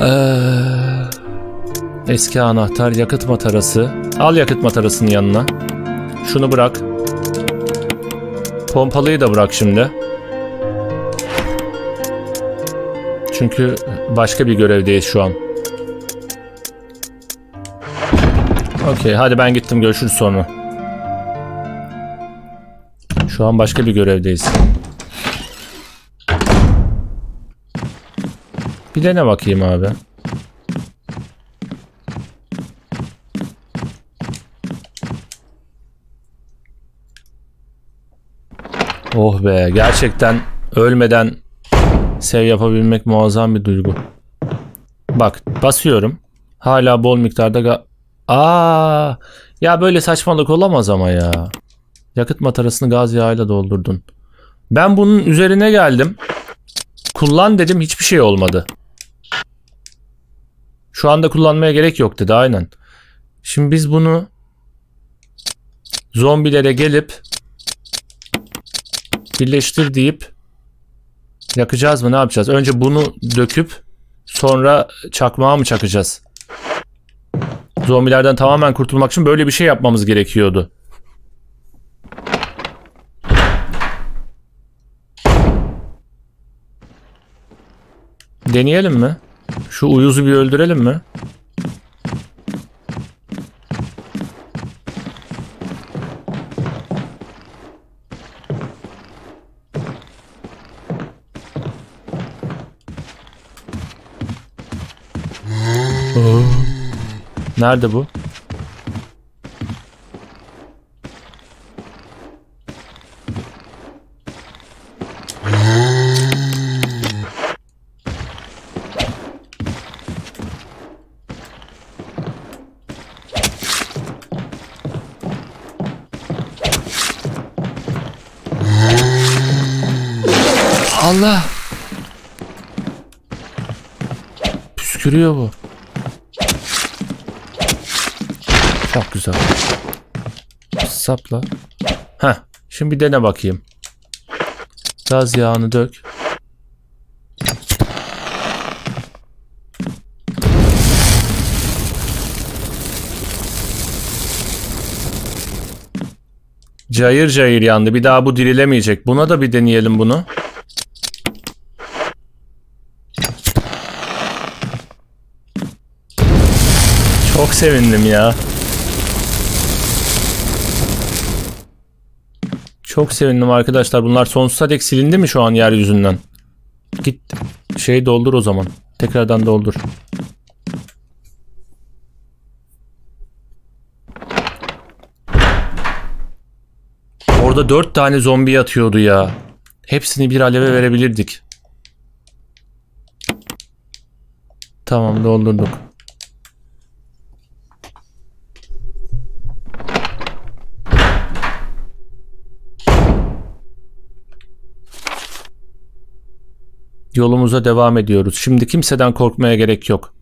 Ee, eski anahtar, yakıt matarası. Al yakıt matarasının yanına. Şunu bırak. Pompalıyı da bırak şimdi. Çünkü başka bir görevdeyiz şu an. Okey hadi ben gittim görüşürüz sonra. Şu an başka bir görevdeyiz. Bir de ne bakayım abi. Oh be gerçekten ölmeden sev yapabilmek muazzam bir duygu. Bak basıyorum. Hala bol miktarda Aa, ya böyle saçmalık olamaz ama ya. Yakıt matarasını gaz yağıyla doldurdun. Ben bunun üzerine geldim. Kullan dedim hiçbir şey olmadı. Şu anda kullanmaya gerek yok dedi aynen. Şimdi biz bunu zombilere gelip birleştir deyip yakacağız mı ne yapacağız? Önce bunu döküp sonra çakmağa mı çakacağız? Zombilerden tamamen kurtulmak için böyle bir şey yapmamız gerekiyordu. Deneyelim mi? Şu uyuzu bir öldürelim mi? Nerede bu? Püskürüyor bu. Çok güzel. Sapla. Heh. Şimdi bir dene bakayım. Gaz yağını dök. Cayır cayır yandı. Bir daha bu dirilemeyecek. Buna da bir deneyelim bunu. Çok sevindim ya. Çok sevindim arkadaşlar. Bunlar sonsuza dek silindi mi şu an yeryüzünden? Git şey doldur o zaman. Tekrardan doldur. Orada dört tane zombi yatıyordu ya. Hepsini bir aleve verebilirdik. Tamam doldurduk. Yolumuza devam ediyoruz. Şimdi kimseden korkmaya gerek yok.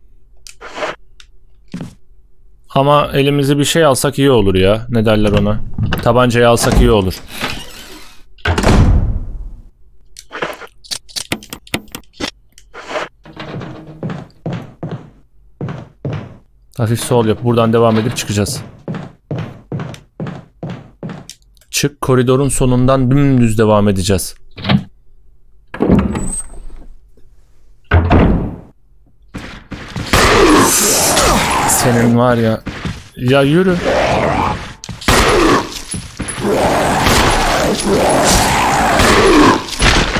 Ama elimize bir şey alsak iyi olur ya. Ne derler ona? Tabancayı alsak iyi olur. Hafif sol yap. Buradan devam edip çıkacağız. Çık koridorun sonundan dümdüz devam edeceğiz. Senin var ya. Ya yürü.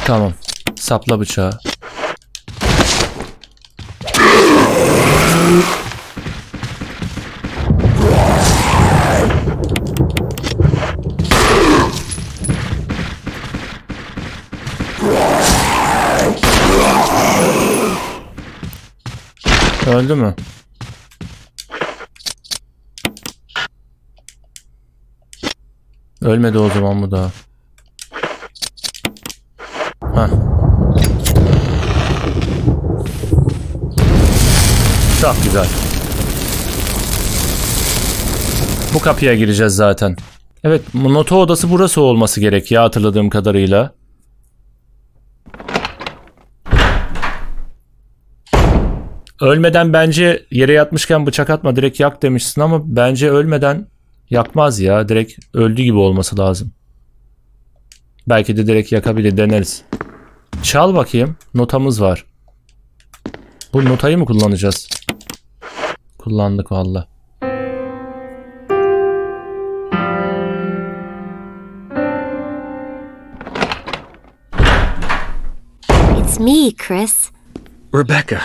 Tamam. Sapla bıçağı. Öldü mü? Ölmedi o zaman bu da. Heh. Çok güzel. Bu kapıya gireceğiz zaten. Evet, noto odası burası olması gerek ya hatırladığım kadarıyla. ölmeden bence yere yatmışken bıçak atma direkt yak demişsin ama bence ölmeden yakmaz ya. Direkt öldü gibi olması lazım. Belki de direkt yakabilir deneriz. Çal bakayım. Notamız var. Bu notayı mı kullanacağız? Kullandık valla. It's me, Chris. Rebecca,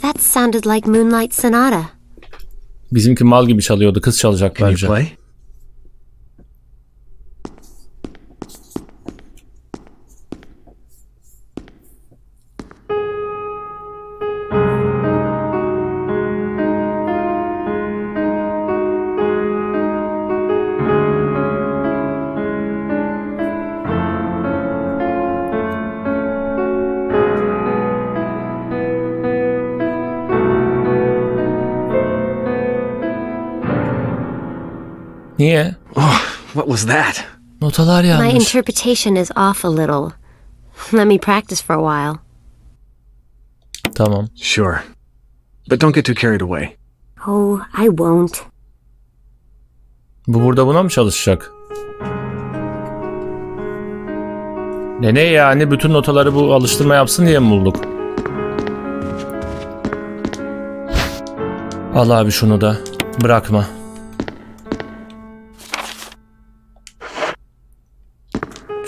That sounded like Moonlight Sonata. Bizimki mal gibi çalıyordu. Kız çalacak bence. Was that? Notalar My yanlış. interpretation is off a little. Let me practice for a while. Tamam. Sure. But don't get too carried away. Oh, I won't. Bu burada buna mı çalışacak? Ne ne yani bütün notaları bu alıştırma yapsın diye mi bulduk? Al abi şunu da. Bırakma.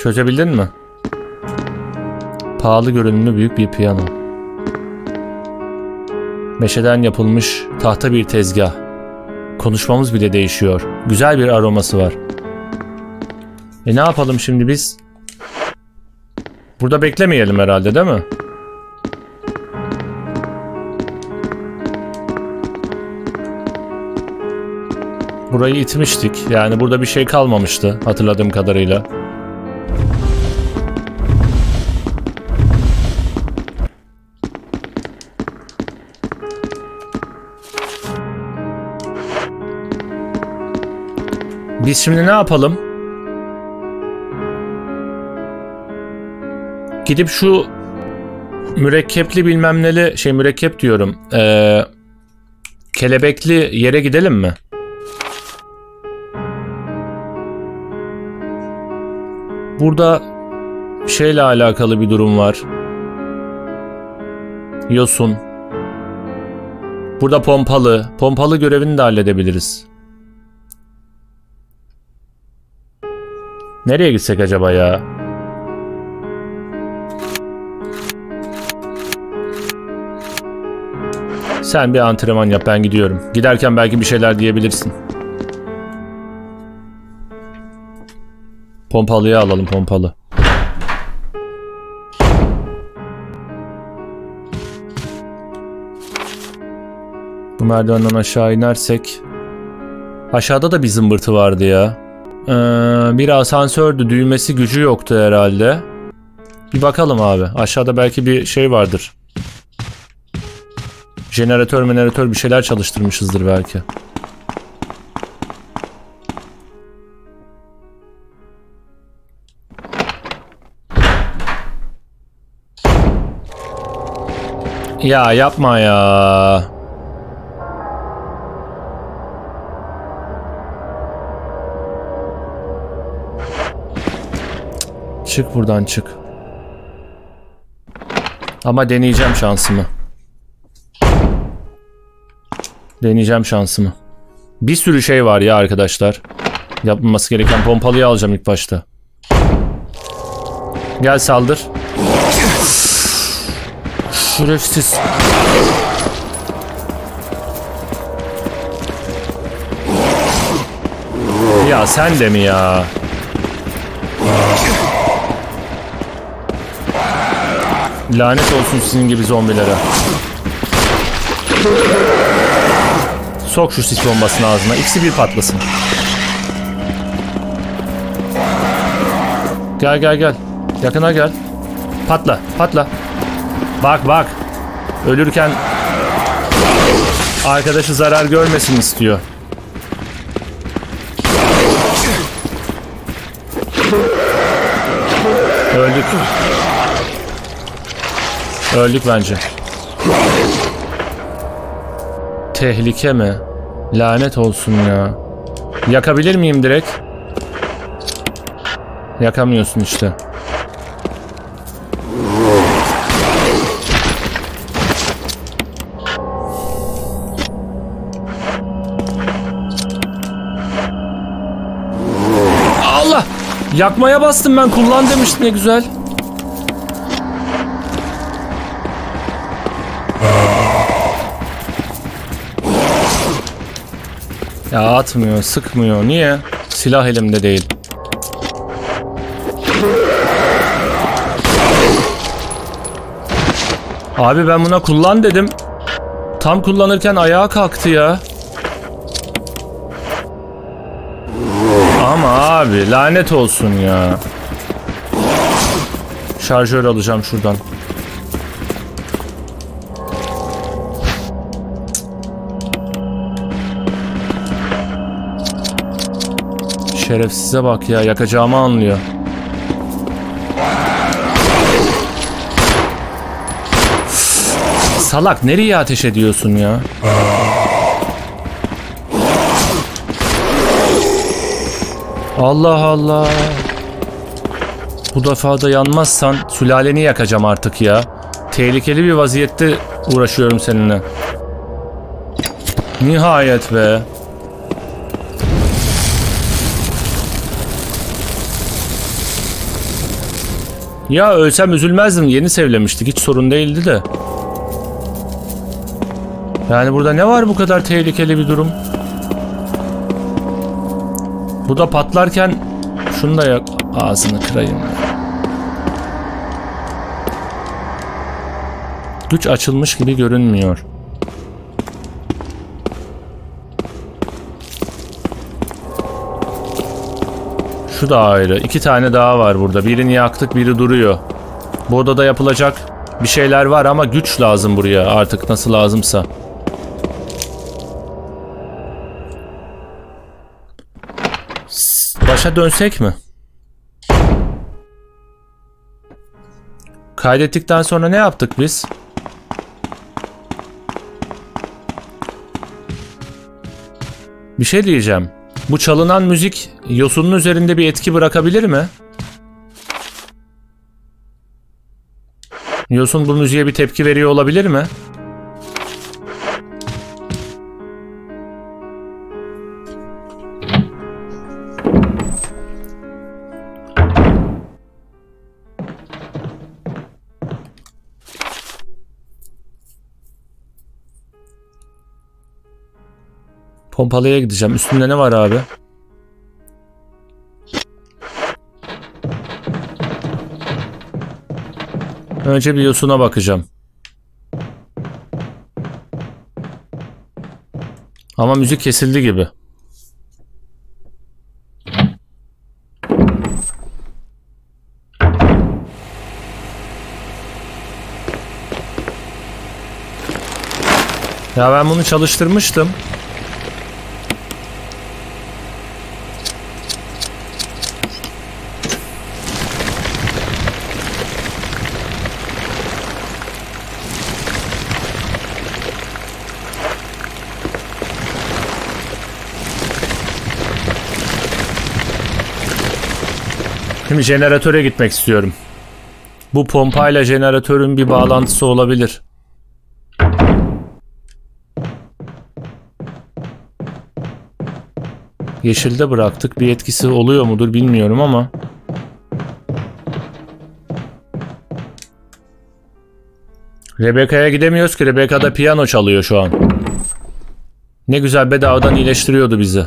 Çözebildin mi? Pahalı görünümlü büyük bir piyano. Meşeden yapılmış tahta bir tezgah. Konuşmamız bile değişiyor. Güzel bir aroması var. E ne yapalım şimdi biz? Burada beklemeyelim herhalde değil mi? Burayı itmiştik. Yani burada bir şey kalmamıştı hatırladığım kadarıyla. Biz şimdi ne yapalım? Gidip şu mürekkepli bilmem neli şey mürekkep diyorum. Ee, kelebekli yere gidelim mi? Burada şeyle alakalı bir durum var. Yosun. Burada pompalı. Pompalı görevini de halledebiliriz. Nereye gitsek acaba ya? Sen bir antrenman yap ben gidiyorum. Giderken belki bir şeyler diyebilirsin. Pompalıya alalım pompalı. Bu merdivenden aşağı inersek Aşağıda da bir zımbırtı vardı ya. Ee, bir asansördü. Düğmesi gücü yoktu herhalde. Bir bakalım abi. Aşağıda belki bir şey vardır. Jeneratör meneratör bir şeyler çalıştırmışızdır belki. Ya yapma ya. Çık buradan çık. Ama deneyeceğim şansımı. Deneyeceğim şansımı. Bir sürü şey var ya arkadaşlar. Yapılması gereken pompalıyı alacağım ilk başta. Gel saldır. Şerefsiz. Ya sen de mi ya? Lanet olsun sizin gibi zombilere. Sok şu sis bombasını ağzına. İkisi bir patlasın. Gel gel gel. Yakına gel. Patla patla. Bak bak. Ölürken arkadaşı zarar görmesin istiyor. Öldük. Öldük bence. Tehlike mi? Lanet olsun ya. Yakabilir miyim direkt? Yakamıyorsun işte. Allah! Yakmaya bastım ben kullan demiştim ne güzel. Ya atmıyor, sıkmıyor. Niye? Silah elimde değil. Abi ben buna kullan dedim. Tam kullanırken ayağa kalktı ya. Ama abi lanet olsun ya. Şarjör alacağım şuradan. Şerefsize bak ya yakacağımı anlıyor. Salak nereye ateş ediyorsun ya? Allah Allah. Bu defa da yanmazsan sülaleni yakacağım artık ya. Tehlikeli bir vaziyette uğraşıyorum seninle. Nihayet be. Ya ölsem üzülmezdim. Yeni sevlemiştik. Hiç sorun değildi de. Yani burada ne var bu kadar tehlikeli bir durum? Bu da patlarken şunu da yak ağzını kırayım. Güç açılmış gibi görünmüyor. Şu da ayrı. İki tane daha var burada. Birini yaktık, biri duruyor. Bu odada yapılacak bir şeyler var ama güç lazım buraya artık nasıl lazımsa. Başa dönsek mi? Kaydettikten sonra ne yaptık biz? Bir şey diyeceğim. Bu çalınan müzik yosunun üzerinde bir etki bırakabilir mi? Yosun bu müziğe bir tepki veriyor olabilir mi? Pompalıya gideceğim. Üstünde ne var abi? Önce bir yosuna bakacağım. Ama müzik kesildi gibi. Ya ben bunu çalıştırmıştım. Şimdi jeneratöre gitmek istiyorum. Bu pompayla jeneratörün bir bağlantısı olabilir. Yeşilde bıraktık. Bir etkisi oluyor mudur bilmiyorum ama. Rebecca'ya gidemiyoruz ki. Rebecca da piyano çalıyor şu an. Ne güzel bedavadan iyileştiriyordu bizi.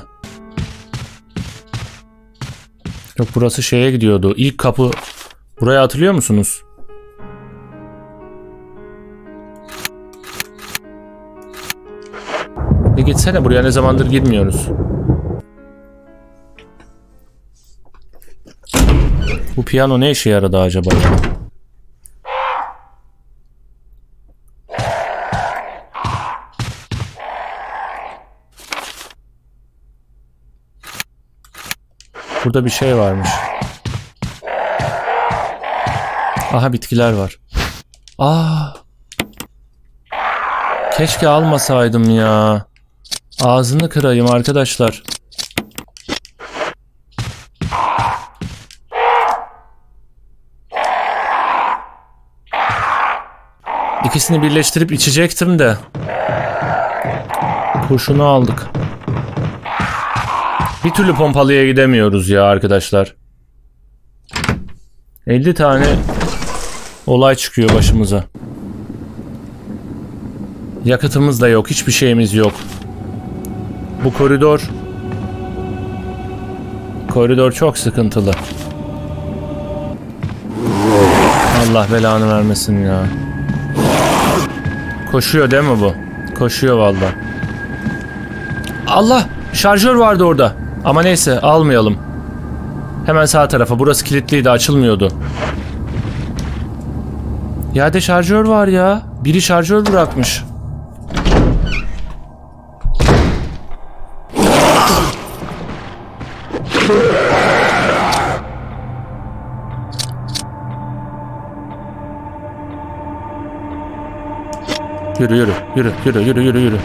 Yok burası şeye gidiyordu. İlk kapı. Buraya hatırlıyor musunuz? Bir gitsene buraya ne zamandır girmiyoruz. Bu piyano ne işe yaradı acaba? Burada bir şey varmış. Aha bitkiler var. Aa. Keşke almasaydım ya. Ağzını kırayım arkadaşlar. İkisini birleştirip içecektim de. Kurşunu aldık. Bir türlü pompalıya gidemiyoruz ya arkadaşlar. 50 tane olay çıkıyor başımıza. Yakıtımız da yok. Hiçbir şeyimiz yok. Bu koridor koridor çok sıkıntılı. Allah belanı vermesin ya. Koşuyor değil mi bu? Koşuyor valla. Allah! Şarjör vardı orada. Ama neyse almayalım. Hemen sağ tarafa. Burası kilitliydi açılmıyordu. Yerde şarjör var ya. Biri şarjör bırakmış. Yürü yürü yürü yürü yürü yürü yürü.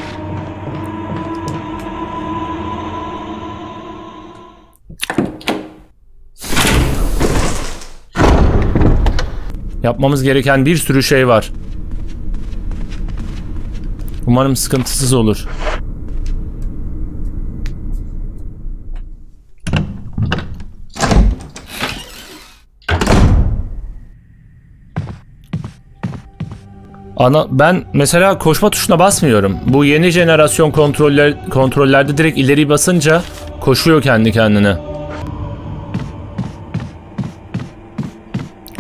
Yapmamız gereken bir sürü şey var. Umarım sıkıntısız olur. Ana ben mesela koşma tuşuna basmıyorum. Bu yeni jenerasyon kontroller kontrollerde direkt ileri basınca koşuyor kendi kendine.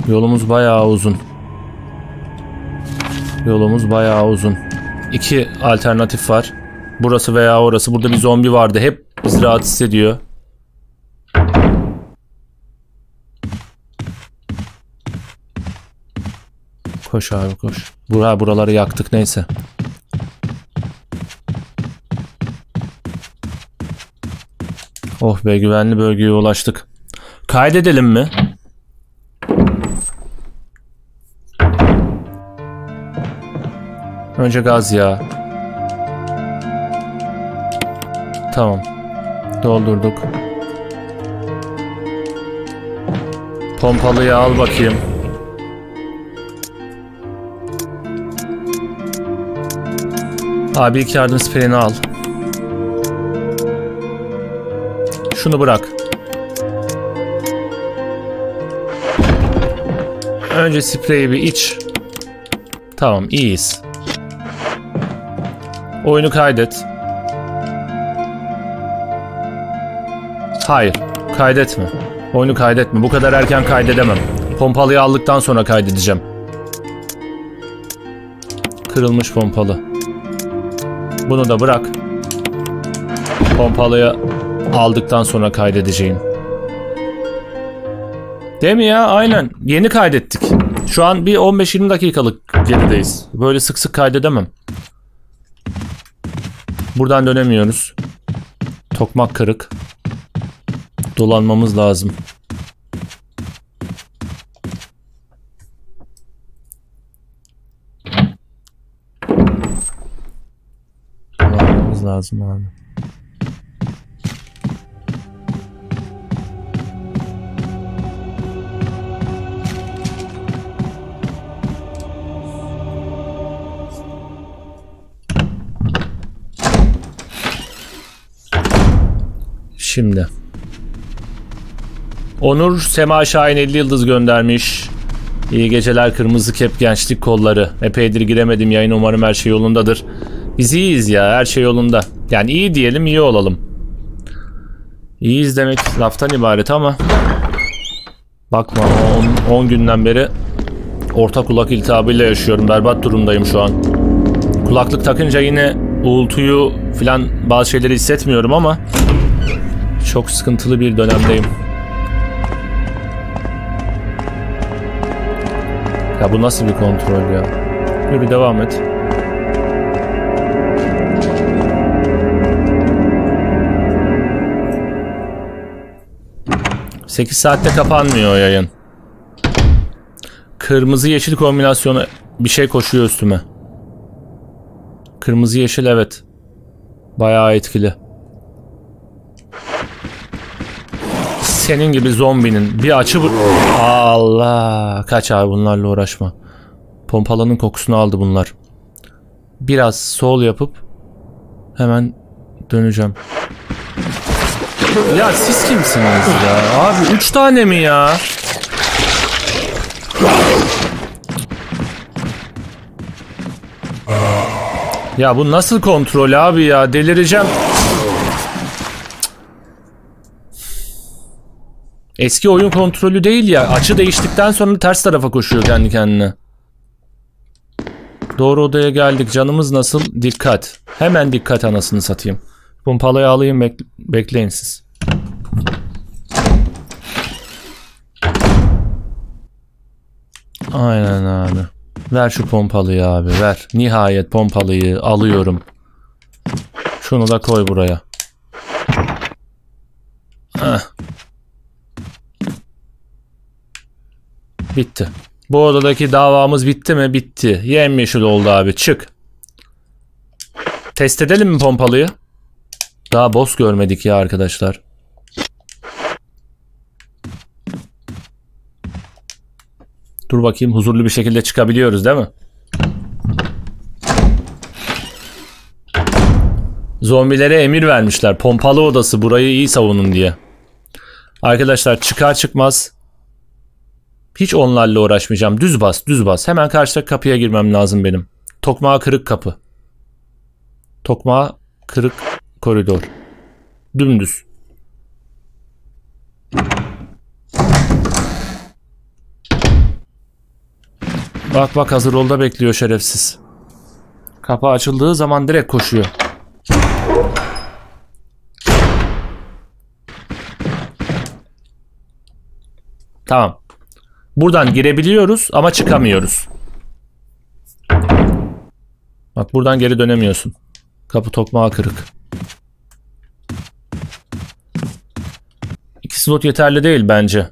Yolumuz bayağı uzun. Yolumuz bayağı uzun. İki alternatif var. Burası veya orası. Burada bir zombi vardı. Hep bizi rahatsız ediyor. Koş abi koş. Bura buraları yaktık neyse. Oh be güvenli bölgeye ulaştık. Kaydedelim mi? Önce gaz ya. Tamam. Doldurduk. Pompalıyı al bakayım. Abi ilk yardım spreyini al. Şunu bırak. Önce spreyi bir iç. Tamam iyiyiz. Oyunu kaydet. Hayır, kaydetme. Oyunu kaydetme. Bu kadar erken kaydedemem. Pompalıyı aldıktan sonra kaydedeceğim. Kırılmış pompalı. Bunu da bırak. Pompalıyı aldıktan sonra kaydedeceğim. Değil mi ya? Aynen. Yeni kaydettik. Şu an bir 15-20 dakikalık gerideyiz. Böyle sık sık kaydedemem. Buradan dönemiyoruz. Tokmak kırık. Dolanmamız lazım. Dolanmamız lazım abi. Şimdi. Onur Sema Şahin 50 yıldız göndermiş. İyi geceler kırmızı kep gençlik kolları. Epeydir giremedim yayın umarım her şey yolundadır. Biz iyiyiz ya her şey yolunda. Yani iyi diyelim iyi olalım. İyiyiz demek laftan ibaret ama. Bakma 10 günden beri orta kulak iltihabıyla yaşıyorum. Berbat durumdayım şu an. Kulaklık takınca yine uğultuyu falan bazı şeyleri hissetmiyorum ama çok sıkıntılı bir dönemdeyim. Ya bu nasıl bir kontrol ya? Yürü devam et. Sekiz saatte kapanmıyor yayın. Kırmızı yeşil kombinasyonu bir şey koşuyor üstüme. Kırmızı yeşil evet. Bayağı etkili. Senin gibi zombinin bir açı bu... Allah! Kaç abi bunlarla uğraşma. Pompalanın kokusunu aldı bunlar. Biraz sol yapıp hemen döneceğim. Ya siz kimsiniz ya? Abi 3 tane mi ya? Ya bu nasıl kontrol abi ya? Delireceğim. Eski oyun kontrolü değil ya. Açı değiştikten sonra ters tarafa koşuyor kendi kendine. Doğru odaya geldik. Canımız nasıl? Dikkat. Hemen dikkat anasını satayım. Pompalayı alayım bek- bekleyin siz. Aynen abi. Ver şu pompalıyı abi ver. Nihayet pompalıyı alıyorum. Şunu da koy buraya. Heh. Bitti. Bu odadaki davamız bitti mi? Bitti. Yemyeşil oldu abi. Çık. Test edelim mi pompalıyı? Daha boss görmedik ya arkadaşlar. Dur bakayım huzurlu bir şekilde çıkabiliyoruz değil mi? Zombilere emir vermişler. Pompalı odası burayı iyi savunun diye. Arkadaşlar çıkar çıkmaz hiç onlarla uğraşmayacağım. Düz bas, düz bas. Hemen karşıdaki kapıya girmem lazım benim. Tokmağı kırık kapı. Tokmağı kırık koridor. Dümdüz. Bak bak hazır olda bekliyor şerefsiz. Kapı açıldığı zaman direkt koşuyor. Tamam. Buradan girebiliyoruz ama çıkamıyoruz. Bak buradan geri dönemiyorsun. Kapı tokmağı kırık. İki slot yeterli değil bence.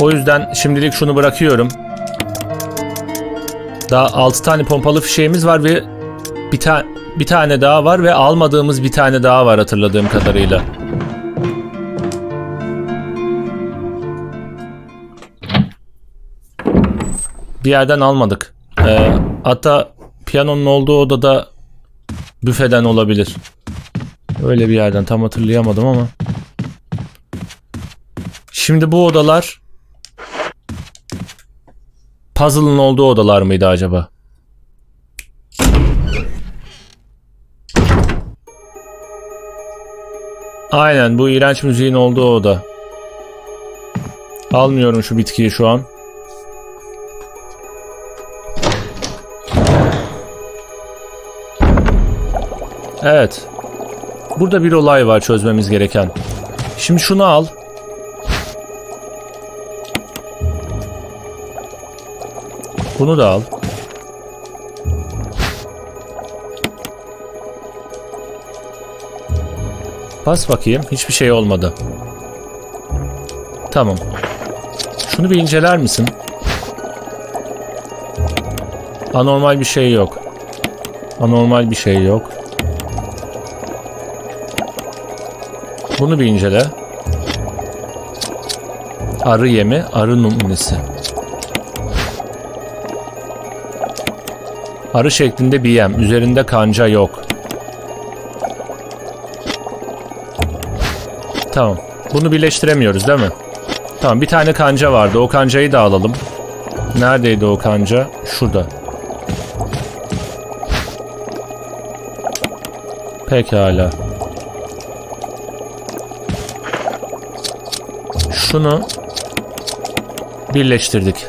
O yüzden şimdilik şunu bırakıyorum. Daha 6 tane pompalı fişeğimiz var ve bir, ta bir tane daha var ve almadığımız bir tane daha var hatırladığım kadarıyla. Bir yerden almadık. Ee, hatta piyanonun olduğu odada büfeden olabilir. Öyle bir yerden tam hatırlayamadım ama. Şimdi bu odalar puzzle'ın olduğu odalar mıydı acaba? Aynen bu iğrenç müziğin olduğu oda. Almıyorum şu bitkiyi şu an. Evet. Burada bir olay var çözmemiz gereken. Şimdi şunu al. Bunu da al. Bas bakayım. Hiçbir şey olmadı. Tamam. Şunu bir inceler misin? Anormal bir şey yok. Anormal bir şey yok. Bunu bir incele. Arı yemi, arı numunesi. Arı şeklinde bir yem. Üzerinde kanca yok. Tamam. Bunu birleştiremiyoruz değil mi? Tamam bir tane kanca vardı. O kancayı da alalım. Neredeydi o kanca? Şurada. Pekala. Şunu birleştirdik.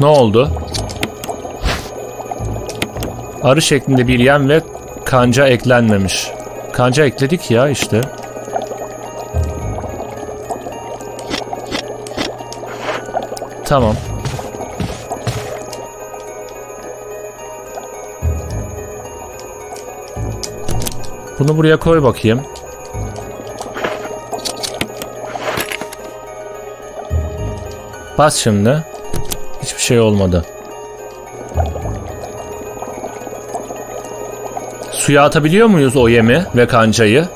Ne oldu? Arı şeklinde bir yem ve kanca eklenmemiş. Kanca ekledik ya işte. Tamam. Bunu buraya koy bakayım. Bas şimdi. Hiçbir şey olmadı. Suya atabiliyor muyuz o yemi ve kancayı?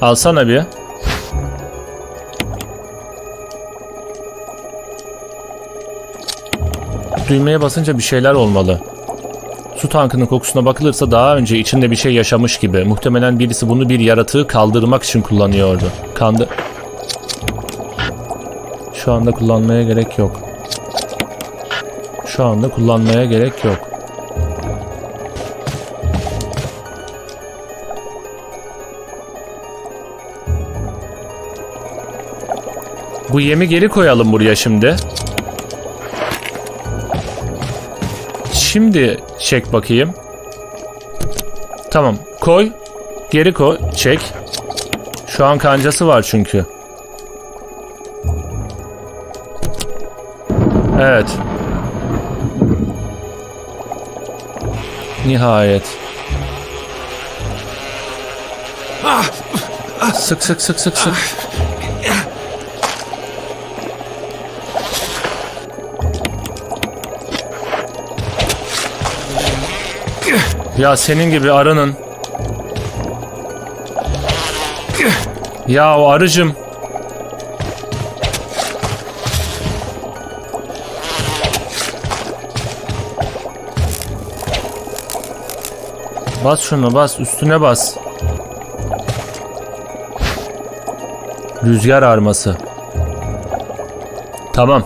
Alsana bir. Düğmeye basınca bir şeyler olmalı. Su tankının kokusuna bakılırsa daha önce içinde bir şey yaşamış gibi. Muhtemelen birisi bunu bir yaratığı kaldırmak için kullanıyordu. Kandı... Şu anda kullanmaya gerek yok. Şu anda kullanmaya gerek yok. Bu yemi geri koyalım buraya şimdi. Şimdi çek bakayım. Tamam. Koy. Geri koy. Çek. Şu an kancası var çünkü. Evet. Nihayet. Sık sık sık sık sık. Ya senin gibi arının. Ya o arıcım. Bas şunu bas üstüne bas. Rüzgar arması. Tamam.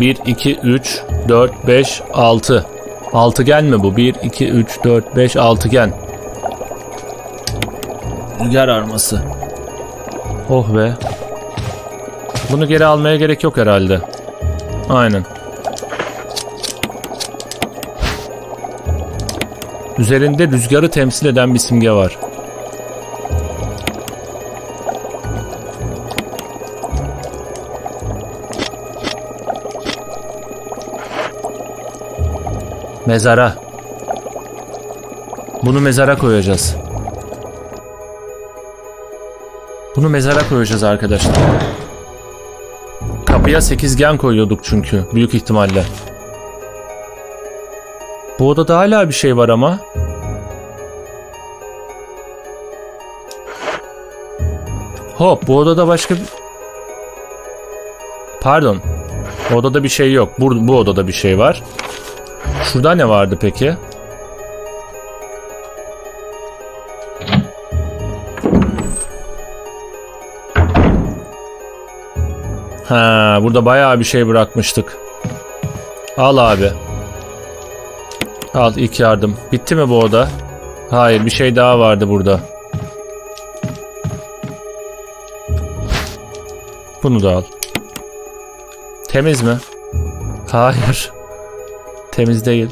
1, 2, 3, 4, 5, 6. Altıgen mi bu? 1, 2, 3, 4, 5 altıgen. Rüzgar arması. Oh be. Bunu geri almaya gerek yok herhalde. Aynen. Üzerinde rüzgarı temsil eden bir simge var. Mezara. Bunu mezara koyacağız. Bunu mezara koyacağız arkadaşlar. Kapıya sekizgen koyuyorduk çünkü büyük ihtimalle. Bu odada hala bir şey var ama. Hop bu odada başka bir... Pardon. Odada bir şey yok. Bu, bu odada bir şey var. Şurada ne vardı peki? Ha, burada bayağı bir şey bırakmıştık. Al abi. Al ilk yardım. Bitti mi bu oda? Hayır bir şey daha vardı burada. Bunu da al. Temiz mi? Hayır. Temiz değil.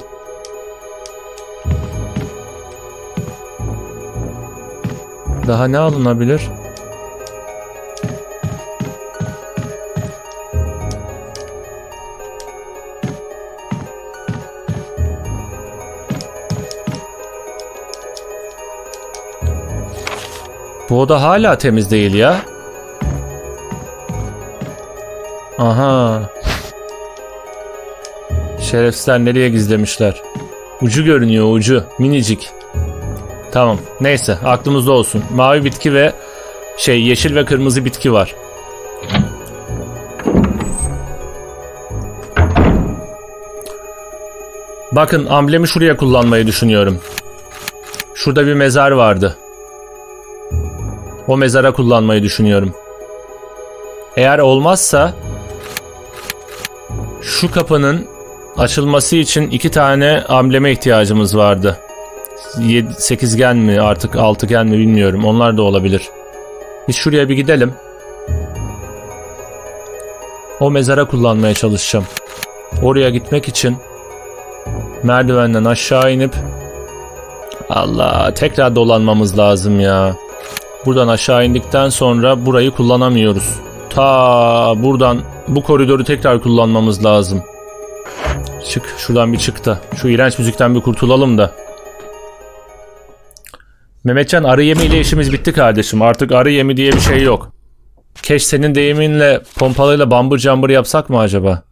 Daha ne alınabilir? Bu oda hala temiz değil ya. Aha. Şerefsizler nereye gizlemişler? Ucu görünüyor ucu. Minicik. Tamam. Neyse aklımızda olsun. Mavi bitki ve şey yeşil ve kırmızı bitki var. Bakın amblemi şuraya kullanmayı düşünüyorum. Şurada bir mezar vardı. O mezara kullanmayı düşünüyorum. Eğer olmazsa şu kapının açılması için iki tane ambleme ihtiyacımız vardı. 7, sekizgen mi artık altıgen mi bilmiyorum. Onlar da olabilir. Biz şuraya bir gidelim. O mezara kullanmaya çalışacağım. Oraya gitmek için merdivenden aşağı inip Allah tekrar dolanmamız lazım ya. Buradan aşağı indikten sonra burayı kullanamıyoruz. Ta buradan bu koridoru tekrar kullanmamız lazım. Çık şuradan bir çık da. Şu iğrenç müzikten bir kurtulalım da. Mehmetcan arı yemi ile işimiz bitti kardeşim. Artık arı yemi diye bir şey yok. Keş senin deyiminle pompalıyla bambur cambur yapsak mı acaba?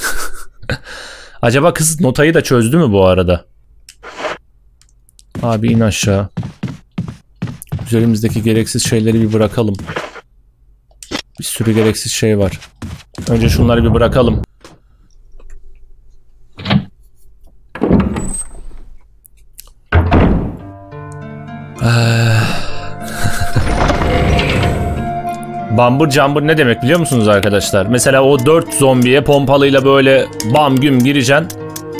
acaba kız notayı da çözdü mü bu arada? Abi in aşağı. Üzerimizdeki gereksiz şeyleri bir bırakalım. Bir sürü gereksiz şey var. Önce şunları bir bırakalım. Bambur cambur ne demek biliyor musunuz arkadaşlar? Mesela o 4 zombiye pompalıyla böyle bam güm gireceksin.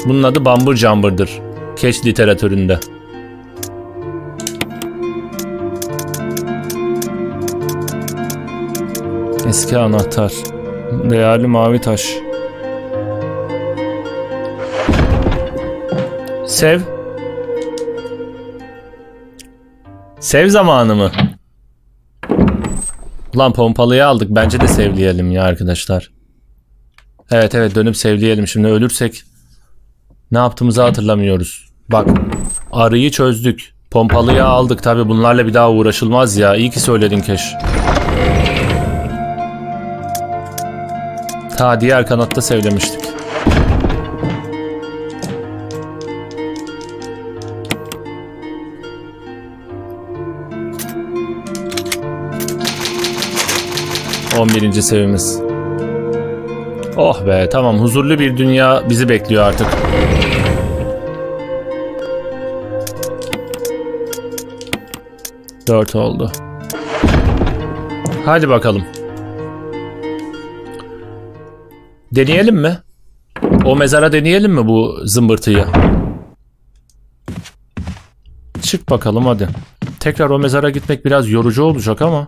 Bunun adı bambur cambırdır. Keş literatüründe. Eski anahtar. Değerli mavi taş. Sev. Sev zamanı mı? Ulan pompalıyı aldık. Bence de sevleyelim ya arkadaşlar. Evet evet dönüp sevleyelim. Şimdi ölürsek ne yaptığımızı hatırlamıyoruz. Bak arıyı çözdük. Pompalıyı aldık. Tabi bunlarla bir daha uğraşılmaz ya. İyi ki söyledin Keş. Ta diğer kanatta sevlemiştik. On birinci sevimiz. Oh be tamam huzurlu bir dünya bizi bekliyor artık. Dört oldu. Hadi bakalım. Deneyelim mi? O mezara deneyelim mi bu zımbırtıyı? Çık bakalım hadi. Tekrar o mezara gitmek biraz yorucu olacak ama.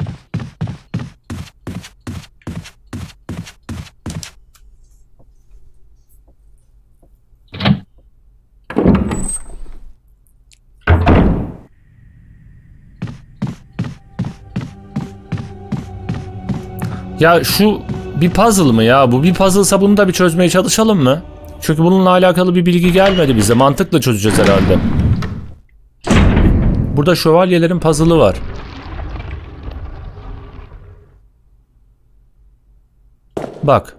Ya şu bir puzzle mı ya? Bu bir puzzle'sa bunu da bir çözmeye çalışalım mı? Çünkü bununla alakalı bir bilgi gelmedi bize. Mantıkla çözeceğiz herhalde. Burada şövalyelerin puzzle'ı var. Bak.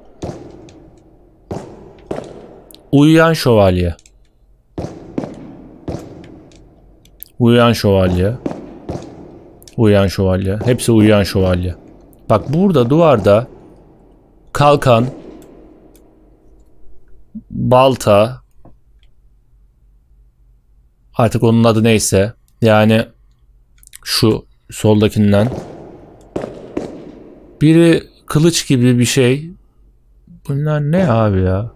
Uyuyan şövalye. Uyuyan şövalye. Uyuyan şövalye. Hepsi uyuyan şövalye. Bak burada duvarda kalkan, balta, artık onun adı neyse, yani şu soldakinden biri kılıç gibi bir şey. Bunlar ne abi ya?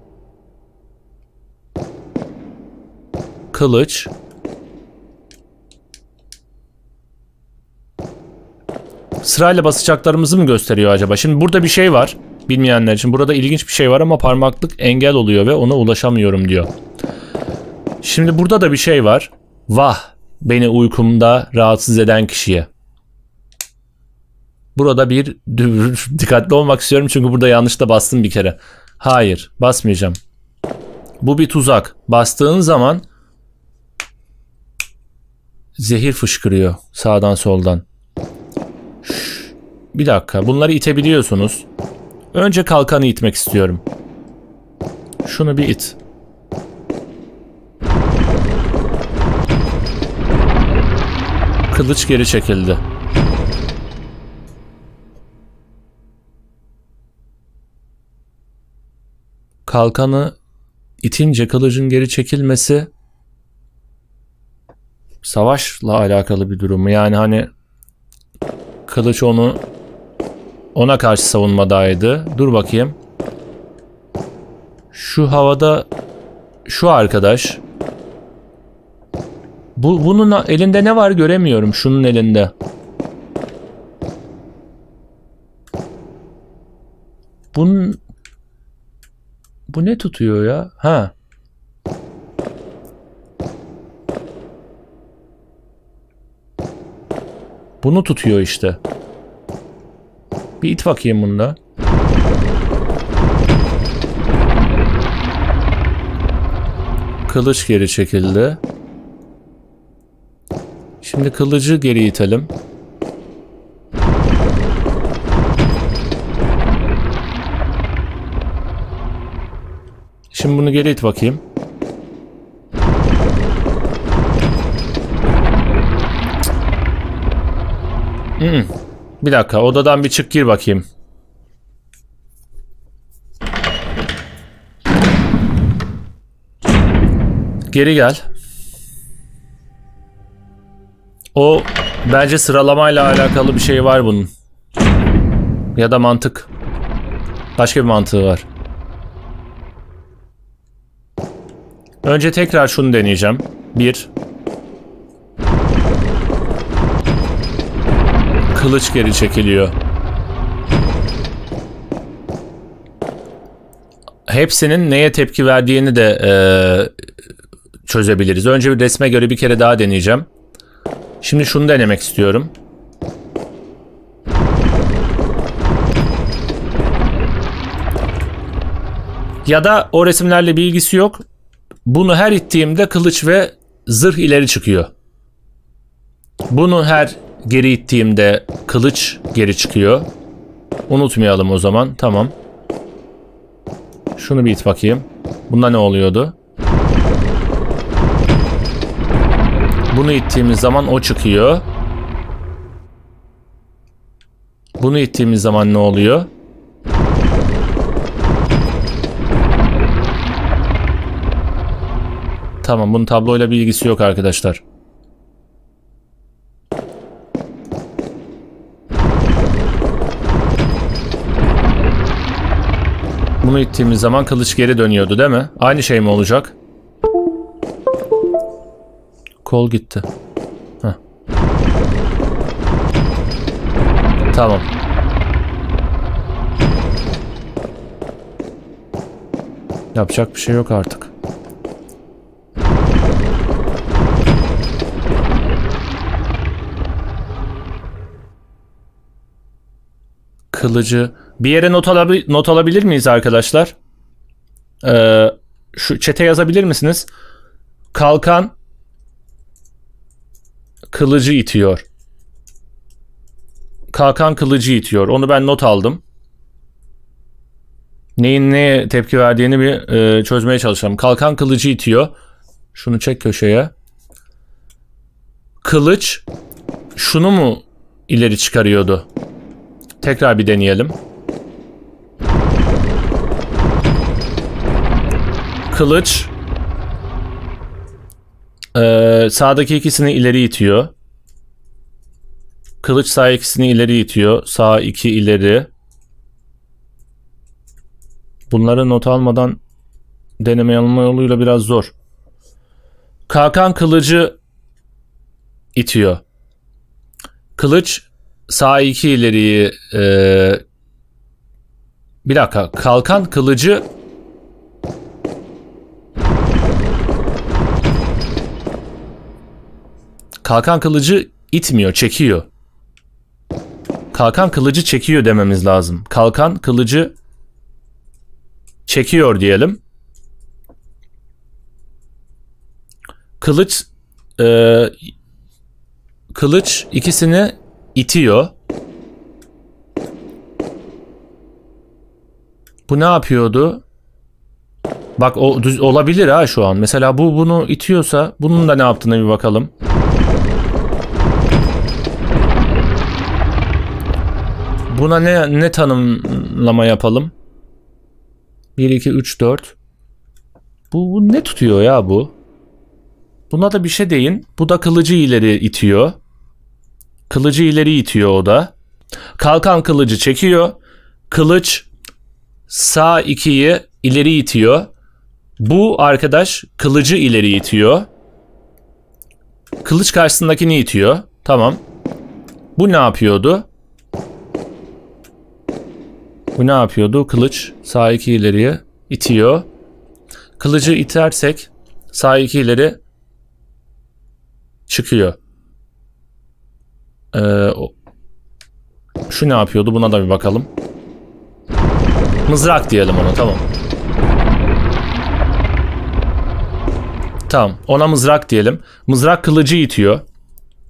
Kılıç. Sırayla basacaklarımızı mı gösteriyor acaba? Şimdi burada bir şey var. Bilmeyenler için burada ilginç bir şey var ama parmaklık engel oluyor ve ona ulaşamıyorum diyor. Şimdi burada da bir şey var. Vah beni uykumda rahatsız eden kişiye. Burada bir dikkatli olmak istiyorum çünkü burada yanlışla bastım bir kere. Hayır basmayacağım. Bu bir tuzak. Bastığın zaman zehir fışkırıyor sağdan soldan. Bir dakika bunları itebiliyorsunuz. Önce kalkanı itmek istiyorum. Şunu bir it. Kılıç geri çekildi. Kalkanı itince kılıcın geri çekilmesi savaşla alakalı bir durum? Yani hani kılıç onu ona karşı savunmadaydı. Dur bakayım. Şu havada şu arkadaş. Bu bunun elinde ne var göremiyorum şunun elinde. Bunun bu ne tutuyor ya? Ha. Bunu tutuyor işte. Bir it bakayım bunda. Kılıç geri çekildi. Şimdi kılıcı geri itelim. Şimdi bunu geri it bakayım. Hmm. Bir dakika odadan bir çık gir bakayım. Geri gel. O bence sıralamayla alakalı bir şey var bunun. Ya da mantık. Başka bir mantığı var. Önce tekrar şunu deneyeceğim. Bir. Kılıç geri çekiliyor. Hepsinin neye tepki verdiğini de eee, çözebiliriz. Önce bir resme göre bir kere daha deneyeceğim. Şimdi şunu denemek istiyorum. Ya da o resimlerle bir ilgisi yok. Bunu her ittiğimde kılıç ve zırh ileri çıkıyor. Bunu her geri ittiğimde kılıç geri çıkıyor. Unutmayalım o zaman. Tamam. Şunu bir it bakayım. Bunda ne oluyordu? Bunu ittiğimiz zaman o çıkıyor. Bunu ittiğimiz zaman ne oluyor? Tamam bunun tabloyla bir ilgisi yok arkadaşlar. Bunu ittiğimiz zaman kılıç geri dönüyordu değil mi? Aynı şey mi olacak? Kol gitti. Heh. Tamam. Yapacak bir şey yok artık. Kılıcı. Bir yere not, alabi- not alabilir miyiz arkadaşlar? Ee, şu çete yazabilir misiniz? Kalkan kılıcı itiyor. Kalkan kılıcı itiyor. Onu ben not aldım. Neyin neye tepki verdiğini bir e, çözmeye çalışalım. Kalkan kılıcı itiyor. Şunu çek köşeye. Kılıç şunu mu ileri çıkarıyordu? Tekrar bir deneyelim. Kılıç ee, sağdaki ikisini ileri itiyor. Kılıç sağ ikisini ileri itiyor. Sağ iki ileri. Bunları not almadan deneme yanılma yoluyla biraz zor. Kalkan kılıcı itiyor. Kılıç sağ iki ileriyi ee, bir dakika. Kalkan kılıcı Kalkan kılıcı itmiyor, çekiyor. Kalkan kılıcı çekiyor dememiz lazım. Kalkan kılıcı çekiyor diyelim. Kılıç e, kılıç ikisini itiyor. Bu ne yapıyordu? Bak o düz olabilir ha şu an. Mesela bu bunu itiyorsa bunun da ne yaptığını bir bakalım. Buna ne ne tanımlama yapalım? 1 2 3 4. Bu, ne tutuyor ya bu? Buna da bir şey deyin. Bu da kılıcı ileri itiyor. Kılıcı ileri itiyor o da. Kalkan kılıcı çekiyor. Kılıç sağ ikiyi ileri itiyor. Bu arkadaş kılıcı ileri itiyor. Kılıç karşısındakini itiyor. Tamam. Bu ne yapıyordu? Bu ne yapıyordu? Kılıç sağ iki ileriye itiyor. Kılıcı itersek sağ iki ileri çıkıyor. Ee, şu ne yapıyordu? Buna da bir bakalım. Mızrak diyelim ona tamam. Tamam ona mızrak diyelim. Mızrak kılıcı itiyor.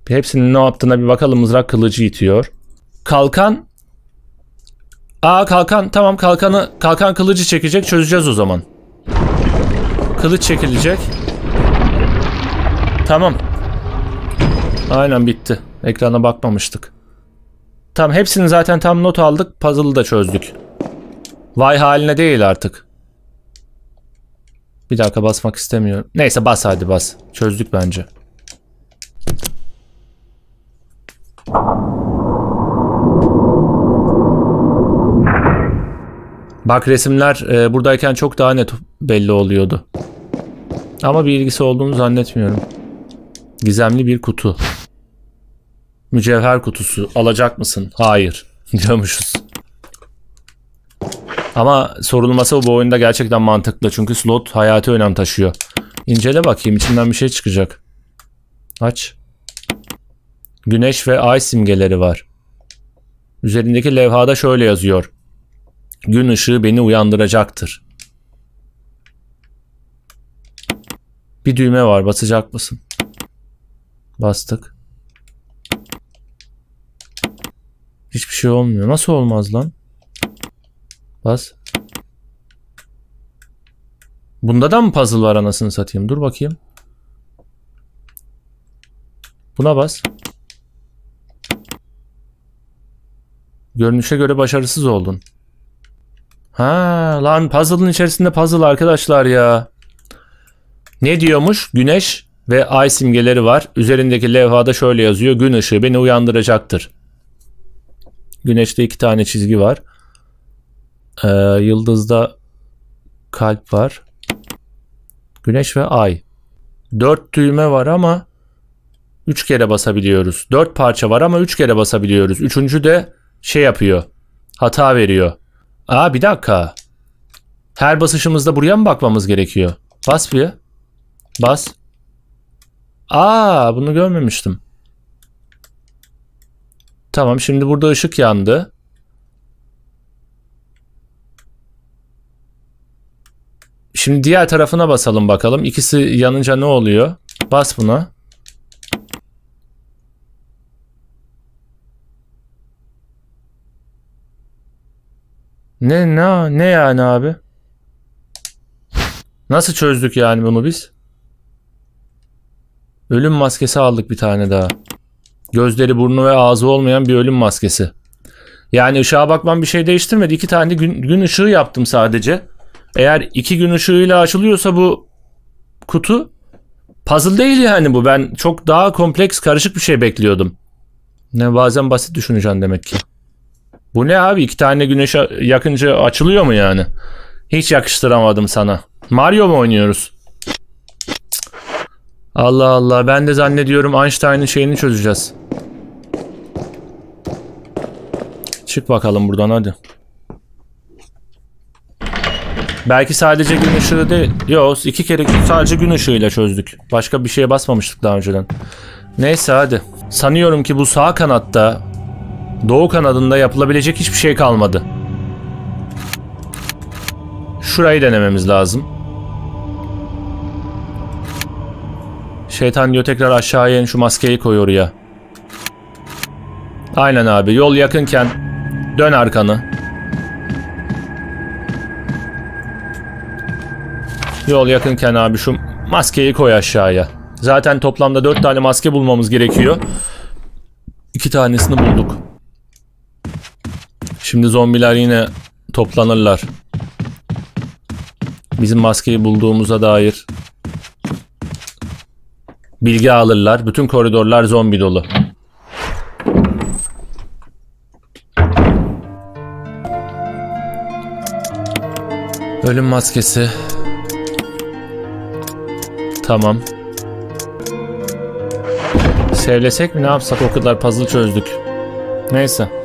Hepsinin ne yaptığına bir bakalım. Mızrak kılıcı itiyor. Kalkan Aa kalkan tamam kalkanı kalkan kılıcı çekecek çözeceğiz o zaman. kılıç çekilecek. Tamam. Aynen bitti. Ekrana bakmamıştık. Tamam hepsini zaten tam not aldık. Puzzle'ı da çözdük. Vay haline değil artık. Bir dakika basmak istemiyorum. Neyse bas hadi bas. Çözdük bence. Bak resimler e, buradayken çok daha net belli oluyordu. Ama bir ilgisi olduğunu zannetmiyorum. Gizemli bir kutu. Mücevher kutusu. Alacak mısın? Hayır. Diyormuşuz. Ama sorulması bu oyunda gerçekten mantıklı. Çünkü slot hayati önem taşıyor. İncele bakayım. içinden bir şey çıkacak. Aç. Güneş ve ay simgeleri var. Üzerindeki levhada şöyle yazıyor. Gün ışığı beni uyandıracaktır. Bir düğme var. Basacak mısın? Bastık. Hiçbir şey olmuyor. Nasıl olmaz lan? Bas. Bunda da mı puzzle var anasını satayım? Dur bakayım. Buna bas. Görünüşe göre başarısız oldun. Ha lan puzzle'ın içerisinde puzzle arkadaşlar ya. Ne diyormuş? Güneş ve ay simgeleri var. Üzerindeki levhada şöyle yazıyor. Gün ışığı beni uyandıracaktır. Güneşte iki tane çizgi var. Ee, yıldızda kalp var. Güneş ve ay. Dört düğme var ama üç kere basabiliyoruz. Dört parça var ama üç kere basabiliyoruz. Üçüncü de şey yapıyor. Hata veriyor. Aa bir dakika. Her basışımızda buraya mı bakmamız gerekiyor? Bas bir. Bas. Aa bunu görmemiştim. Tamam şimdi burada ışık yandı. Şimdi diğer tarafına basalım bakalım. İkisi yanınca ne oluyor? Bas buna. Ne ne ne yani abi? Nasıl çözdük yani bunu biz? Ölüm maskesi aldık bir tane daha. Gözleri, burnu ve ağzı olmayan bir ölüm maskesi. Yani ışığa bakmam bir şey değiştirmedi. İki tane gün, gün ışığı yaptım sadece. Eğer iki gün ışığıyla açılıyorsa bu kutu puzzle değil yani bu. Ben çok daha kompleks, karışık bir şey bekliyordum. Ne bazen basit düşüneceksin demek ki. Bu ne abi? İki tane güneş yakınca açılıyor mu yani? Hiç yakıştıramadım sana. Mario mu oynuyoruz? Allah Allah ben de zannediyorum Einstein'ın şeyini çözeceğiz. Çık bakalım buradan hadi. Belki sadece gün ışığı değil. Yok iki kere sadece gün ışığıyla çözdük. Başka bir şeye basmamıştık daha önceden. Neyse hadi. Sanıyorum ki bu sağ kanatta doğu kanadında yapılabilecek hiçbir şey kalmadı. Şurayı denememiz lazım. Şeytan diyor tekrar aşağıya in şu maskeyi koy oraya. Aynen abi yol yakınken dön arkanı. Yol yakınken abi şu maskeyi koy aşağıya. Zaten toplamda 4 tane maske bulmamız gerekiyor. 2 tanesini bulduk. Şimdi zombiler yine toplanırlar. Bizim maskeyi bulduğumuza dair bilgi alırlar. Bütün koridorlar zombi dolu. Ölüm maskesi. Tamam. Sevlesek mi ne yapsak o kadar puzzle çözdük. Neyse.